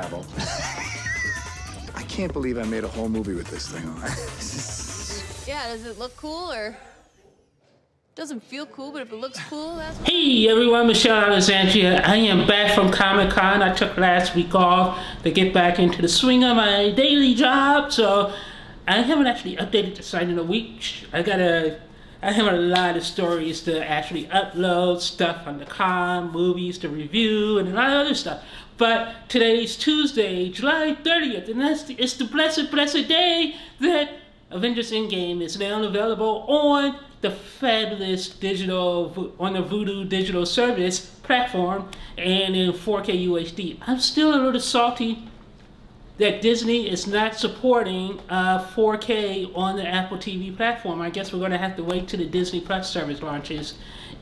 travel. I can't believe I made a whole movie with this thing on. Yeah, does it look cool or doesn't feel cool, but if it looks cool, that's Hey everyone, Michelle Alexandria. I am back from Comic Con. I took last week off to get back into the swing of my daily job, so I haven't actually updated the site in a week. I gotta, I have a lot of stories to actually upload, stuff on the con, movies to review, and a lot of other stuff. But today's Tuesday, July 30th, and that's the, it's the blessed, blessed day that Avengers Endgame is now available on the fabulous digital, on the Vudu digital service platform and in 4K UHD. I'm still a little salty that Disney is not supporting uh, 4K on the Apple TV platform. I guess we're going to have to wait till the Disney Plus service launches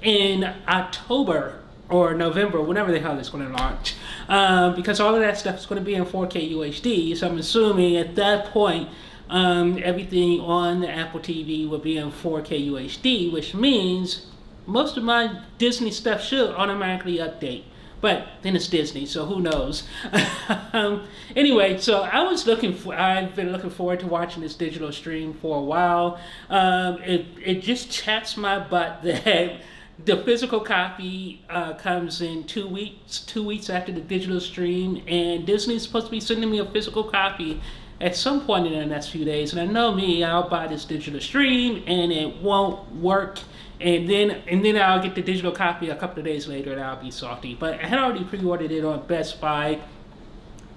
in October or November, whenever the hell it's going to launch, um, because all of that stuff is going to be in 4K UHD. So I'm assuming at that point um, everything on the Apple TV will be in 4K UHD, which means most of my Disney stuff should automatically update. But then it's Disney, so who knows? um, anyway, so I was looking for, I've been looking forward to watching this digital stream for a while. Um, it, it just chaps my butt that the physical copy uh, comes in two weeks, two weeks after the digital stream, and Disney's supposed to be sending me a physical copy at some point in the next few days. And I know me, I'll buy this digital stream and it won't work. And then and then I'll get the digital copy a couple of days later and I'll be salty. But I had already pre-ordered it on Best Buy.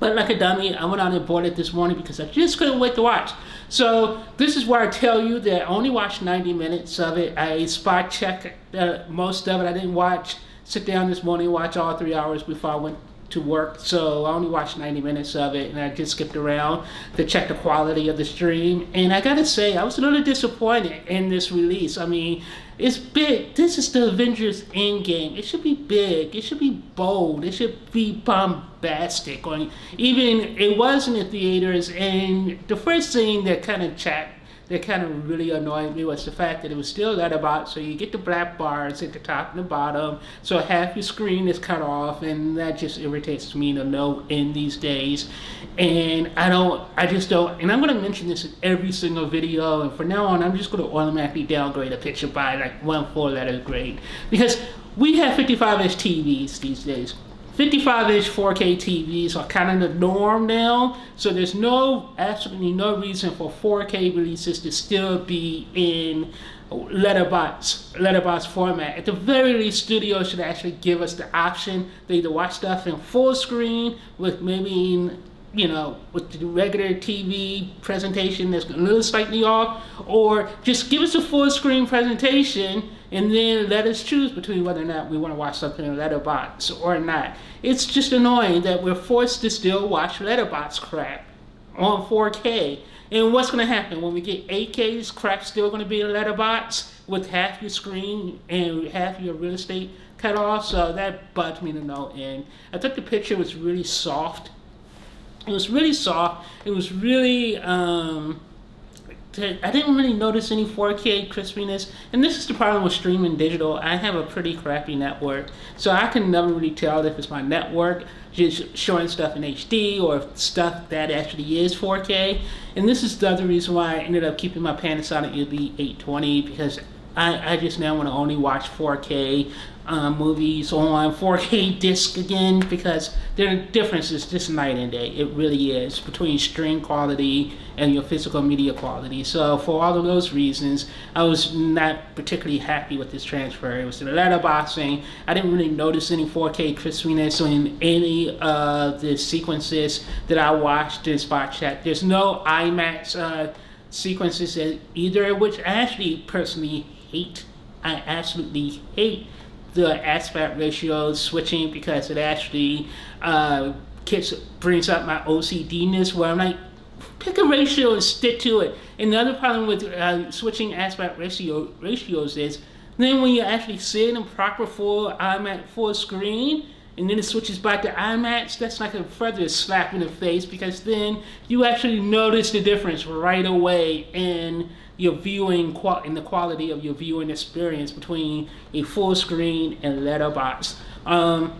But like a dummy, I went out and bought it this morning because I just couldn't wait to watch. So this is where I tell you that I only watched 90 minutes of it. I spot check uh, most of it. I didn't watch, sit down this morning, watch all three hours before I went to work, so I only watched 90 minutes of it, and I just skipped around to check the quality of the stream. And I gotta say, I was a little disappointed in this release. I mean, it's big. This is the Avengers Endgame. It should be big. It should be bold. It should be bombastic. Or even it was in the theaters, and the first thing that kind of chat that kind of really annoyed me was the fact that it was still letterbox, so you get the black bars at the top and the bottom, so half your screen is cut off, and that just irritates me to no end these days. And I don't, I just don't, and I'm going to mention this in every single video, and from now on, I'm just going to automatically downgrade a picture by like one four letter grade, because we have 55 inch TVs these days. 55 inch 4K TVs are kind of the norm now, so there's no absolutely no reason for 4K releases to still be in letterbox letterbox format. At the very least, studios should actually give us the option to either watch stuff in full screen with maybe in, you know, with the regular TV presentation that's a little slightly off, or just give us a full screen presentation and then let us choose between whether or not we want to watch something in letterbox or not. It's just annoying that we're forced to still watch letterbox crap on 4K. And what's going to happen when we get 8K's crap still going to be in letterbox with half your screen and half your real estate cut off? So that bugs me to no end. I thought the picture It was really soft. It was really soft. It was really um, I didn't really notice any 4K crispiness, and this is the problem with streaming digital. I have a pretty crappy network, so I can never really tell if it's my network just showing stuff in HD or stuff that actually is 4K. And this is the other reason why I ended up keeping my Panasonic UB820 because I, I just now want to only watch 4K um, movies on 4K disc again because there are differences just night and day. It really is between stream quality and your physical media quality. So for all of those reasons, I was not particularly happy with this transfer. It was the letterboxing. I didn't really notice any 4K crispiness in any of the sequences that I watched in Spot Check. There's no IMAX uh, sequences either, which actually personally hate. I absolutely hate the aspect ratio switching because it actually uh, brings up my OCDness where I'm like, pick a ratio and stick to it. And the other problem with uh, switching aspect ratio ratios is then when you actually see it in proper full IMAX full screen, and then it switches back to IMAX, that's like a further slap in the face because then you actually notice the difference right away in your viewing qual in the quality of your viewing experience between a full screen and letterbox. Um,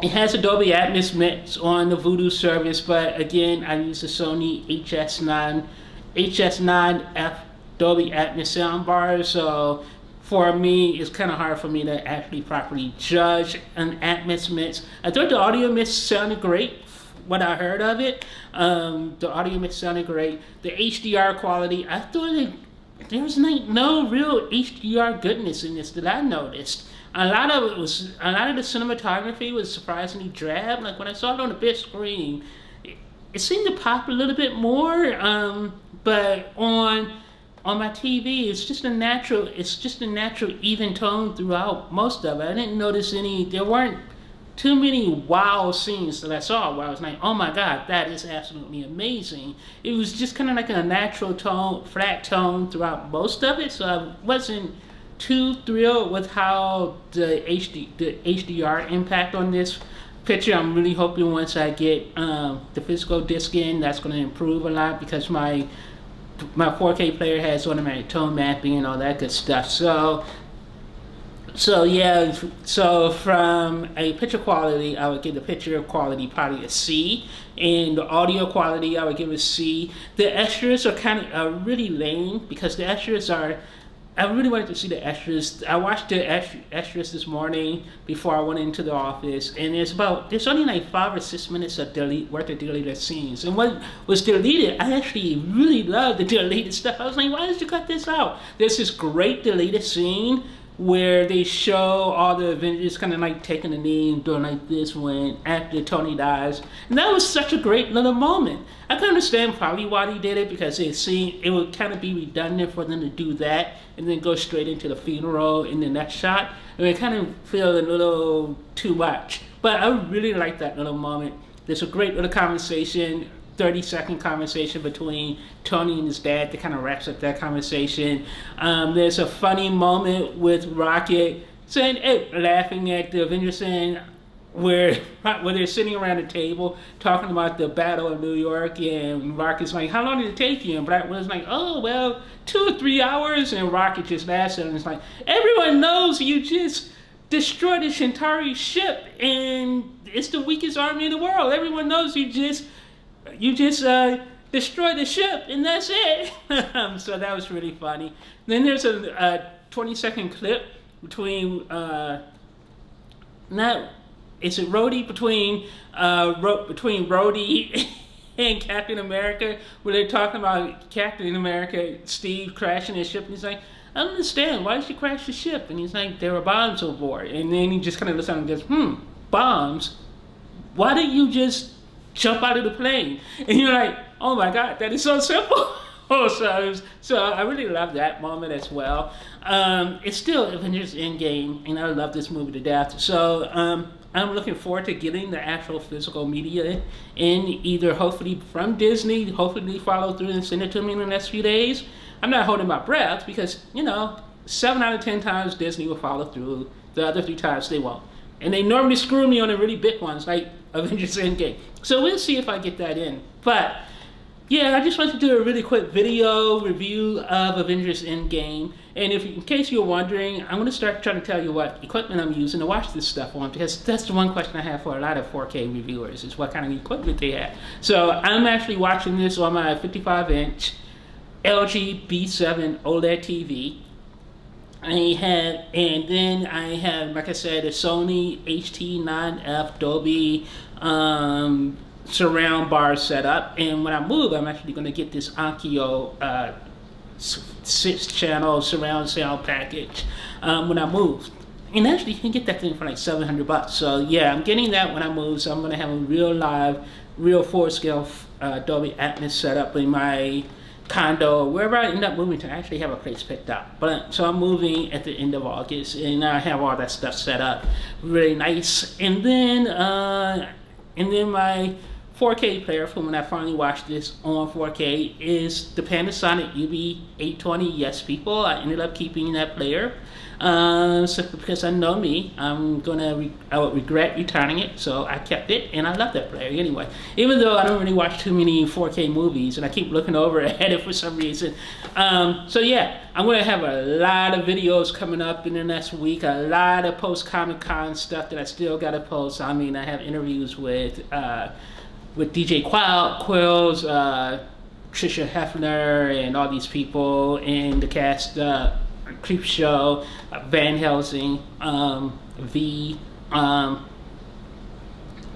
it has Dolby Atmos mix on the Vudu service, but again, I use the Sony HS9 HS9F Dolby Atmos soundbar, so for me, it's kind of hard for me to actually properly judge an Atmos mix. I thought the audio mix sounded great when I heard of it. Um, the audio mix sounded great. The HDR quality, I thought it, there was like no real HDR goodness in this that I noticed. A lot of it was, a lot of the cinematography was surprisingly drab. Like when I saw it on the big screen, it, it seemed to pop a little bit more. Um, but on on my TV, it's just a natural, it's just a natural even tone throughout most of it. I didn't notice any, there weren't too many wow scenes that I saw where I was like, oh my god, that is absolutely amazing. It was just kind of like a natural tone, flat tone throughout most of it, so I wasn't too thrilled with how the HD, the HDR impact on this picture. I'm really hoping once I get um, the physical disc in, that's going to improve a lot because my my 4K player has automatic tone mapping and all that good stuff. So, so yeah, so from a picture quality, I would give the picture quality probably a C, and the audio quality, I would give a C. The extras are kind of uh, are really lame because the extras are I really wanted to see the extras. I watched the extras this morning before I went into the office, and it's about there's only like five or six minutes of delete worth of deleted scenes. And what was deleted, I actually really loved the deleted stuff. I was like, why did you cut this out? There's this great deleted scene where they show all the Avengers kind of like taking a knee and doing like this when after Tony dies. And that was such a great little moment. I can understand probably why he did it because it seemed it would kind of be redundant for them to do that and then go straight into the funeral in the next shot. And it kind of feel a little too much. But I really like that little moment. There's a great little conversation 30 second conversation between Tony and his dad that kind of wraps up that conversation. Um, there's a funny moment with Rocket saying, hey, laughing at the Avengers saying, where where they're sitting around a table talking about the battle of New York and Rocket's like, how long did it take you? And Black was like, oh well, two or three hours. And Rocket just laughs at him. It's like everyone knows you just destroyed the Chitauri ship and it's the weakest army in the world. Everyone knows you just you just uh, destroy the ship and that's it. so that was really funny. Then there's a, a 20 second clip between, uh, not, it's a Rhodey between, uh, Ro between Rhodey and Captain America where they're talking about Captain America, Steve crashing his ship and he's like, I don't understand. Why did you crash the ship? And he's like, there were bombs aboard. And then he just kind of looks at him and goes, hmm, bombs? Why didn't you just jump out of the plane. And you're like, oh my God, that is so simple. oh, so, so I really love that moment as well. Um, it's still Avengers Endgame, and I love this movie to death. So um, I'm looking forward to getting the actual physical media in, either hopefully from Disney, hopefully follow through and send it to me in the next few days. I'm not holding my breath because, you know, seven out of ten times Disney will follow through. The other three times they won't. And they normally screw me on the really big ones, like Avengers Endgame. So we'll see if I get that in. But yeah, I just wanted to do a really quick video review of Avengers Endgame. And if, in case you're wondering, I'm going to start trying to tell you what equipment I'm using to watch this stuff on because that's the one question I have for a lot of 4K reviewers is what kind of equipment they have. So I'm actually watching this on my 55 inch LG B7 OLED TV. I have, and then I have, like I said, a Sony HT9F Dolby um, surround bar set up. And when I move, I'm actually going to get this Onkyo uh, six channel surround sound package um, when I move. And actually, you can get that thing for like 700 bucks. So yeah, I'm getting that when I move. So I'm going to have a real live, real full scale uh, Dolby Atmos setup in my condo, wherever I end up moving to, I actually have a place picked up. But so I'm moving at the end of August, and I have all that stuff set up, really nice. And then, uh, and then my 4K player from when I finally watched this on 4K is the Panasonic UB820. Yes, people, I ended up keeping that player. Um, so because I know me, I'm gonna I would regret returning it, so I kept it, and I love that player anyway. Even though I don't really watch too many 4K movies, and I keep looking over at it for some reason. Um, so yeah, I'm gonna have a lot of videos coming up in the next week, a lot of post Comic Con stuff that I still gotta post. I mean, I have interviews with uh, with DJ Quil, Qualls, uh, Tricia Helfer, and all these people in the cast. Uh, Creepshow, uh, Van Helsing, um, V, um,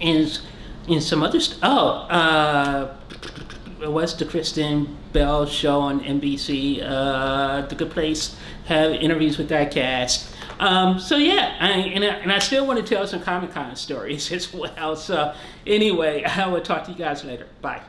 and, and some other stuff. Oh, uh, what's the Kristen Bell show on NBC? Uh, the Good Place. Have interviews with that cast. Um, so yeah, I, and, I, and I still want to tell some Comic Con stories as well. So anyway, I will talk to you guys later. Bye.